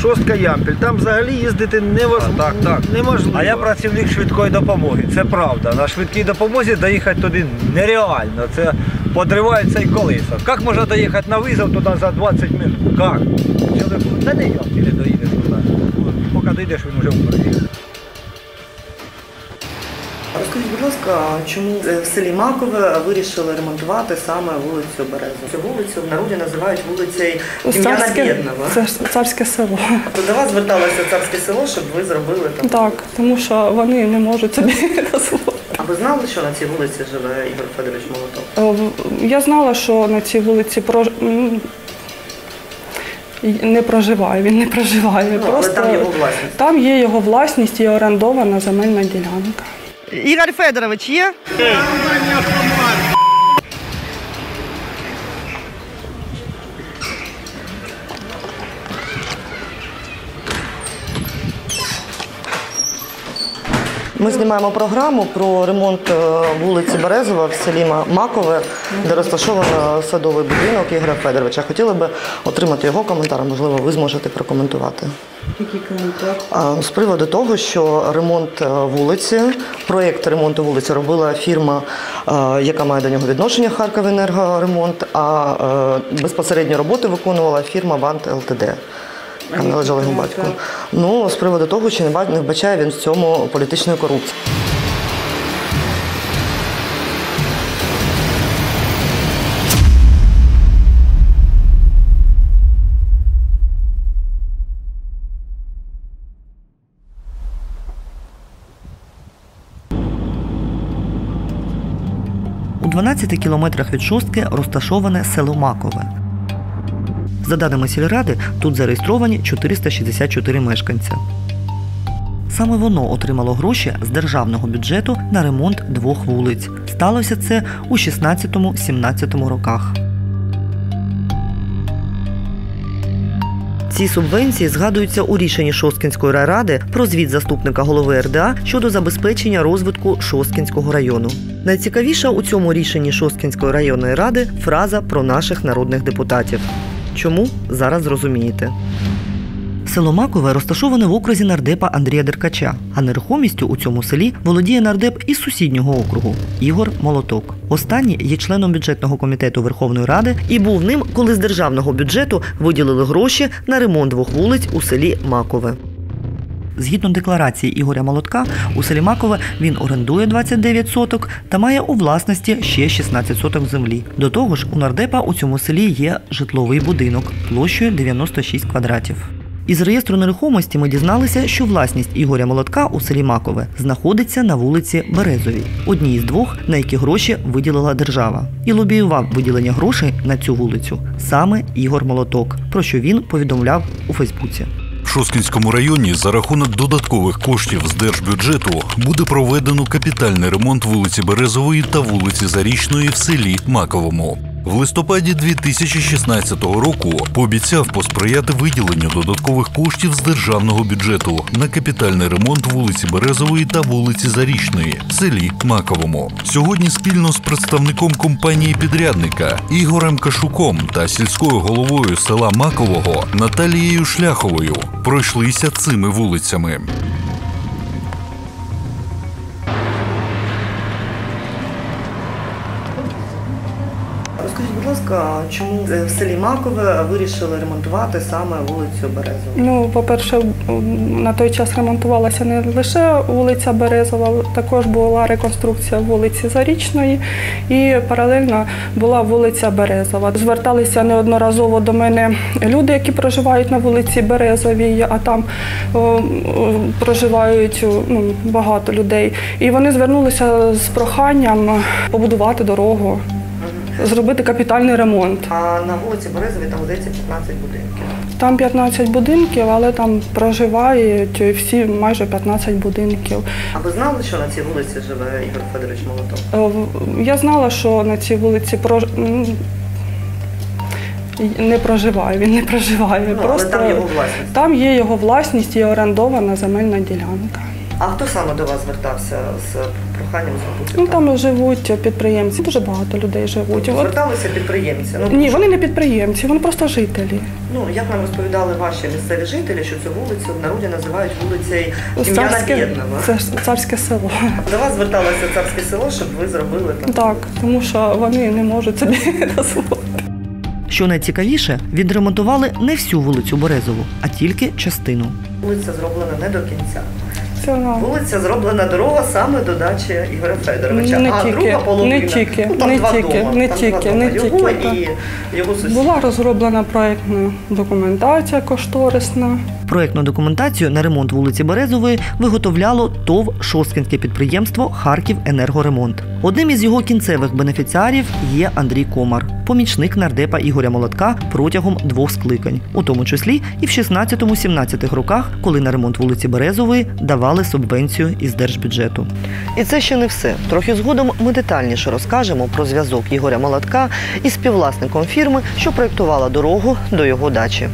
Шостка ямпель. там взагалі їздити невоз... так, так. неможливо. А я працівник швидкої допомоги, це правда. На швидкій допомозі доїхати туди нереально. Це подривається і колеса. Як можна доїхати на визов туди за 20 минут? Як? Та не як доїдеш туди. Поки дійдеш, він вже приїхав. Будь ласка, чому е, в селі Макове вирішили ремонтувати саме вулицю Березу? Цю вулицю в народі називають вулицею Царське, Бєдного. це ж царське село. Тобто До вас зверталося царське село, щоб ви зробили там. Так, тому що вони не можуть собі дозволити. А ви знали, що на цій вулиці живе Ігор Федорович Молотов? О, Я знала, що на цій вулиці прож... не проживає, він не проживає. Ну, але там його власність. Там є його власність і орендована земельна ділянка. Ігор Федорович є? Ми знімаємо програму про ремонт е, вулиці Березова в селі Макове, де розташовано садовий будинок Ігоря Федоровича. Хотіли би отримати його коментар, можливо, ви зможете прокоментувати. Який коментар? З приводу того, що ремонт е, вулиці, проєкт ремонту вулиці робила фірма, е, яка має до нього відношення Харковенергоремонт, а безпосередньо роботи виконувала фірма Вант ЛТД. Належала його батьку. Ну, з приводу того, чи не вбачає він в цьому політичної корупції. У 12 кілометрах від шостки розташоване село Макове. За даними сільради, тут зареєстровані 464 мешканця. Саме воно отримало гроші з державного бюджету на ремонт двох вулиць. Сталося це у 16-17 роках. Ці субвенції згадуються у рішенні Шосткінської райради про звіт заступника голови РДА щодо забезпечення розвитку Шосткінського району. Найцікавіша у цьому рішенні Шосткінської районної ради фраза про наших народних депутатів. Чому зараз зрозумієте? Село Макове розташоване в окрузі нардепа Андрія Деркача, а нерухомістю у цьому селі володіє нардеп із сусіднього округу Ігор Молоток. Останній є членом бюджетного комітету Верховної Ради і був ним, коли з державного бюджету виділили гроші на ремонт двох вулиць у селі Макове. Згідно декларації Ігоря Молотка, у селі Макове він орендує 29 соток та має у власності ще 16 соток землі. До того ж, у нардепа у цьому селі є житловий будинок площею 96 квадратів. Із реєстру нерухомості ми дізналися, що власність Ігоря Молотка у селі Макове знаходиться на вулиці Березовій, одній із двох, на які гроші виділила держава. І лобіював виділення грошей на цю вулицю саме Ігор Молоток, про що він повідомляв у Фейсбуці. В Шосткінському районі за рахунок додаткових коштів з держбюджету буде проведено капітальний ремонт вулиці Березової та вулиці Зарічної в селі Маковому. В листопаді 2016 року пообіцяв посприяти виділенню додаткових коштів з державного бюджету на капітальний ремонт вулиці Березової та вулиці Зарічної в селі Маковому. Сьогодні спільно з представником компанії підрядника Ігорем Кашуком та сільською головою села Макового Наталією Шляховою пройшлися цими вулицями. Чому е, в селі Макове вирішили ремонтувати саме вулицю Березову? Ну, по-перше, на той час ремонтувалася не лише вулиця Березова, також була реконструкція вулиці Зарічної і паралельно була вулиця Березова. Зверталися неодноразово до мене люди, які проживають на вулиці Березовій, а там о, о, проживають ну, багато людей. І вони звернулися з проханням побудувати дорогу, зробити капітальний ремонт. А на вулиці Березовій там здається 15 будинків. Там 15 будинків, але там проживають всі майже 15 будинків. А ви знали, що на цій вулиці живе Ігор Федорович Молотов? Е, Я знала, що на цій вулиці прож... не проживає, він не проживає. Ну, але Просто там його власність. там є його власність і орендована земельна ділянка. А хто саме до вас звертався з проханням зробити? Ну там живуть підприємці, дуже багато людей живуть. От, Зверталися підприємці. Ну, ні, вони не підприємці, вони просто жителі. Ну, як нам розповідали ваші місцеві жителі, що цю вулицю в народі називають вулицею Ім'яна Царське, Бєдного. це царське село. До вас зверталося царське село, щоб ви зробили там. Так, тому що вони не можуть собі дозволити. Що найцікавіше, відремонтували не всю вулицю Березову, а тільки частину. Вулиця зроблена не до кінця. Ну, Вулиця зроблена дорога саме до дачі Ігоря Федоровича. Не а тільки, друга половина, не тільки, ну, там не два тільки, дома, не там тільки, два дома. не його тільки, і його сусід. була розроблена проєктна документація кошторисна. Проектну документацію на ремонт вулиці Березової виготовляло ТОВ Шосткінське підприємство Харків Енергоремонт. Одним із його кінцевих бенефіціарів є Андрій Комар, помічник нардепа Ігоря Молотка протягом двох скликань, у тому числі і в 16-17 роках, коли на ремонт вулиці Березової давали субвенцію із держбюджету. І це ще не все. Трохи згодом ми детальніше розкажемо про зв'язок Ігоря Молотка із співвласником фірми, що проєктувала дорогу до його дачі.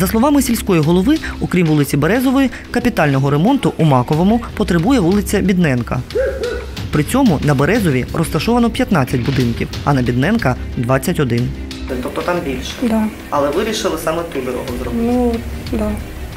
За словами сільської голови, окрім вулиці Березової, капітального ремонту у Маковому потребує вулиця Бідненка. При цьому на Березові розташовано 15 будинків, а на Бідненка 21. Тобто там більше. Да. Але вирішили саме ту дорогу зробити. Ну, да.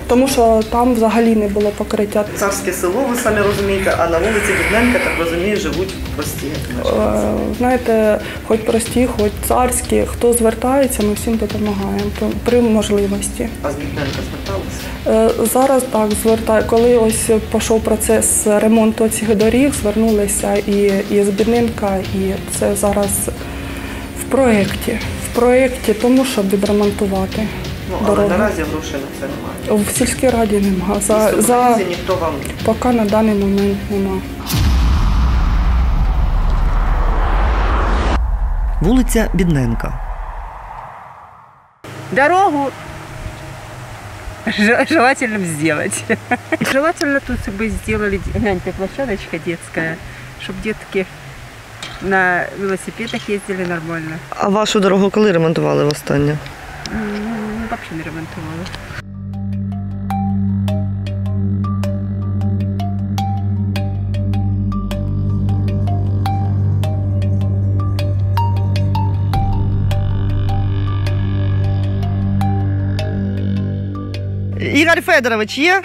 Тому що там взагалі не було покриття. Царське село, ви самі розумієте, а на вулиці Бідненка, так розумію, живуть прості. Е, Знаєте, хоч прості, хоч царські, хто звертається, ми всім допомагаємо при- можливості. А з Бідненка зверталися? Е, Зараз так звертаю, коли ось пішов процес ремонту цих доріг, звернулися і, і з Біднинка, і це зараз в проєкті. В проєкті тому, щоб відремонтувати Ну, але дорогу. наразі грошей на це немає. В сільській раді немає. За, за, ніхто вам поки на даний момент немає. Вулиця Бідненка. дорогу желательно сделать. Желательно тут бы сделали, гляньте, площадочка детская, чтобы детки на велосипедах ездили нормально. А вашу дорогу коли ремонтували востаннє? М, Вообще не ремонтовала. Ігор Федорович є?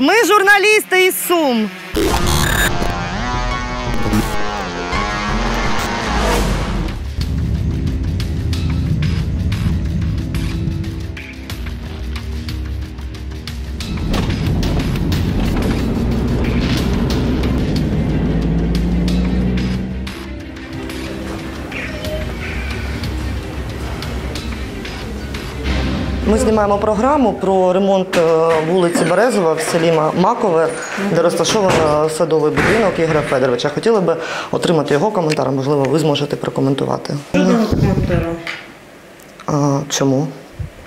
Ми журналісти із Сум. Ми знімаємо програму про ремонт е, вулиці Березова в селі Макове, де розташовано садовий будинок Ігоря Федоровича. Хотіли би отримати його коментар, можливо, ви зможете прокоментувати. Жодного коментару. А, чому?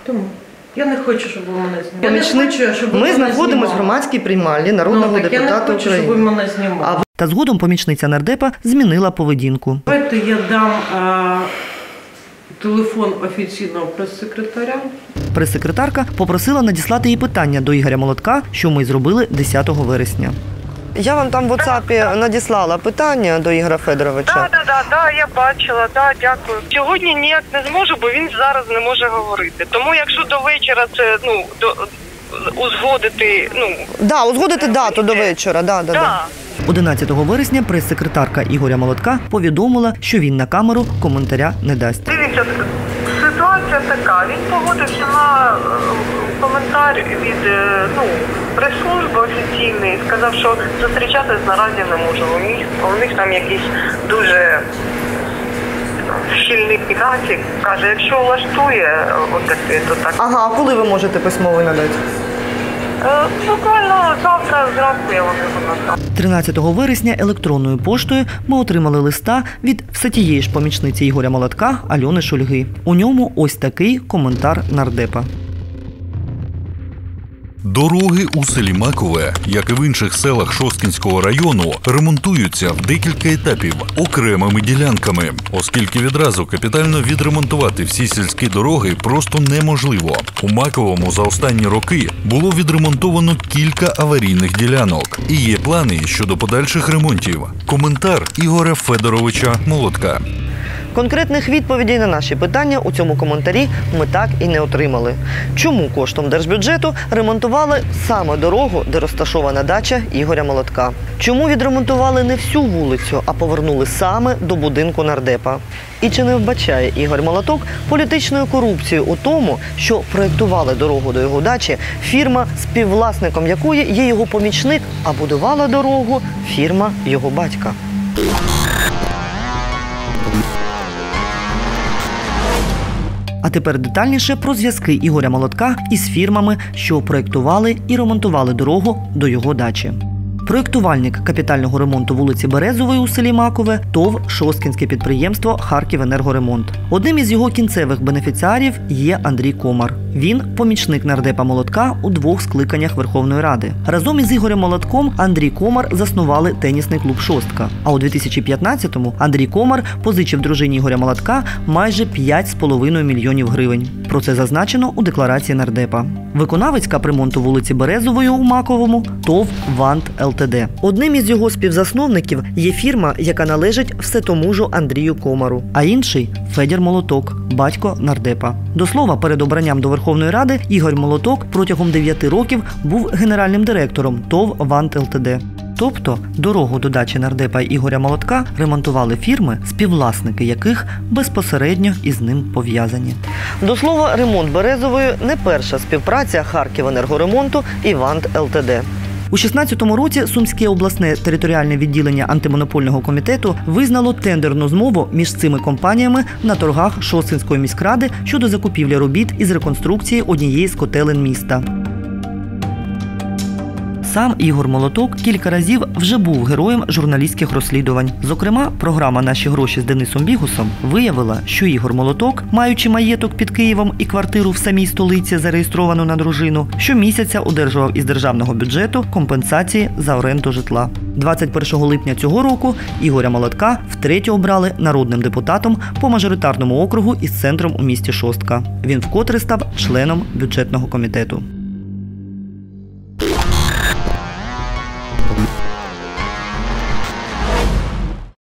Тому. Я не хочу, щоб ви мене знімали. Я не хочу, щоб ви Ми мене знаходимося в знімали. громадській приймальні народного ну, так я не депутата хочу, щоб ви України. мене знімали. А Та згодом помічниця нардепа змінила поведінку. Давайте я дам а, телефон офіційного прес-секретаря. Прес-секретарка попросила надіслати їй питання до Ігоря Молотка, що ми зробили 10 вересня. Я вам там в WhatsApp надіслала питання до Ігоря Федоровича. Так, так, так, да, я бачила, да, дякую. Сьогодні ніяк не зможу, бо він зараз не може говорити. Тому якщо до вечора це ну до узгодити, ну Да, узгодити дату до вечора. Да, да, да. да. 11 вересня прес-секретарка Ігоря Молотка повідомила, що він на камеру коментаря не дасть. Дивіться, така. Він погодився на е, коментар від е, ну прес-служби офіційної. Сказав, що зустрічатись наразі не можу. У них у них там якийсь дуже щільний графік. Каже, якщо влаштує отаке, то так. Ага, а коли ви можете письмовий надати? Е, Буквально завтра зранку я вам його 13 вересня електронною поштою ми отримали листа від все тієї ж помічниці Ігоря Молотка Альони Шульги. У ньому ось такий коментар нардепа. Дороги у селі Макове, як і в інших селах Шосткінського району, ремонтуються в декілька етапів окремими ділянками, оскільки відразу капітально відремонтувати всі сільські дороги просто неможливо. У Маковому за останні роки було відремонтовано кілька аварійних ділянок і є плани щодо подальших ремонтів. Коментар Ігоря Федоровича Молотка. Конкретних відповідей на наші питання у цьому коментарі ми так і не отримали. Чому коштом держбюджету ремонтували саме дорогу, де розташована дача Ігоря Молотка? Чому відремонтували не всю вулицю, а повернули саме до будинку нардепа? І чи не вбачає Ігор Молоток політичної корупції у тому, що проєктували дорогу до його дачі фірма, співвласником якої є його помічник, а будувала дорогу фірма його батька? А тепер детальніше про зв'язки Ігоря Молотка із фірмами, що проєктували і ремонтували дорогу до його дачі. Проєктувальник капітального ремонту вулиці Березової у селі Макове ТОВ Шосткінське підприємство Харківенергоремонт. Одним із його кінцевих бенефіціарів є Андрій Комар. Він помічник нардепа Молотка у двох скликаннях Верховної Ради. Разом із Ігорем Молотком Андрій Комар заснували тенісний клуб Шостка. А у 2015-му Андрій Комар позичив дружині Ігоря Молотка майже 5,5 мільйонів гривень. Про це зазначено у декларації нардепа. Виконавець капремонту вулиці Березової у Маковому ТОВ Вант ЛТД. Одним із його співзасновників є фірма, яка належить все тому ж Андрію Комару, а інший Федір Молоток, батько нардепа. До слова, перед обранням до Верховної Ради Ігор Молоток протягом 9 років був генеральним директором ТОВ Вант ЛТД. Тобто дорогу до дачі нардепа Ігоря Молотка ремонтували фірми, співвласники яких безпосередньо із ним пов'язані. До слова, ремонт Березової не перша співпраця Харківенергоремонту і Вант ЛТД. У 16-му році Сумське обласне територіальне відділення антимонопольного комітету визнало тендерну змову між цими компаніями на торгах Шосткинської міськради щодо закупівлі робіт із реконструкції однієї з котелень міста. Сам Ігор Молоток кілька разів вже був героєм журналістських розслідувань. Зокрема, програма Наші гроші з Денисом Бігусом виявила, що Ігор Молоток, маючи маєток під Києвом і квартиру в самій столиці, зареєстровану на дружину, щомісяця одержував із державного бюджету компенсації за оренду житла. 21 липня цього року Ігоря Молотка втретє обрали народним депутатом по мажоритарному округу із центром у місті Шостка. Він вкотре став членом бюджетного комітету.